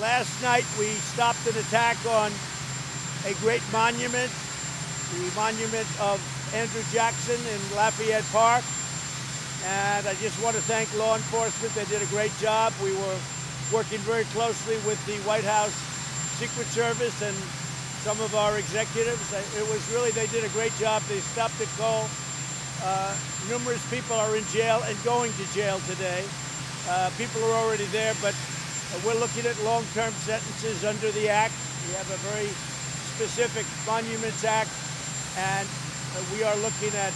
last night we stopped an attack on a great monument, the monument of Andrew Jackson in Lafayette Park. And I just want to thank law enforcement. They did a great job. We were working very closely with the White House Secret Service and some of our executives. It was really, they did a great job. They stopped the call. Uh, numerous people are in jail and going to jail today. Uh, people are already there, but we're looking at long-term sentences under the Act. We have a very specific Monuments Act, and we are looking at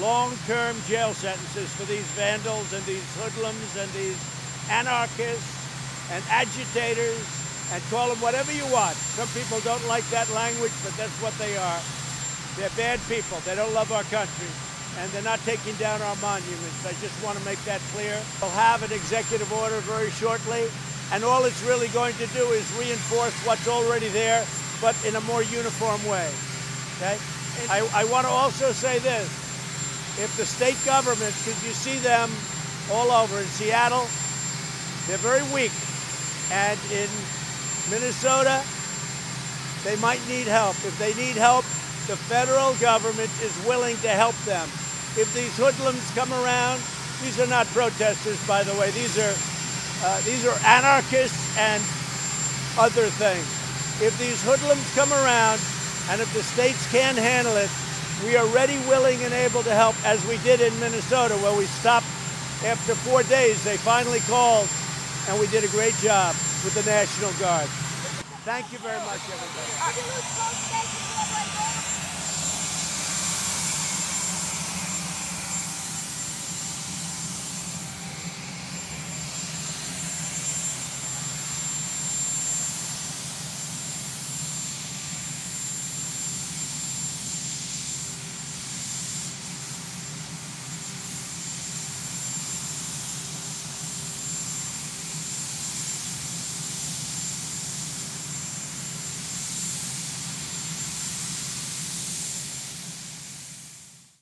long-term jail sentences for these vandals and these hoodlums and these anarchists and agitators and call them whatever you want. Some people don't like that language, but that's what they are. They're bad people. They don't love our country, and they're not taking down our monuments. I just want to make that clear. We'll have an executive order very shortly, and all it's really going to do is reinforce what's already there, but in a more uniform way. Okay? I, I want to also say this. If the state governments, because you see them all over in Seattle, they're very weak. And in Minnesota, they might need help. If they need help, the federal government is willing to help them. If these hoodlums come around, these are not protesters, by the way. These are uh, these are anarchists and other things. If these hoodlums come around, and if the states can't handle it, we are ready, willing, and able to help, as we did in Minnesota, where we stopped after four days. They finally called, and we did a great job with the National Guard. Thank you very much, everybody.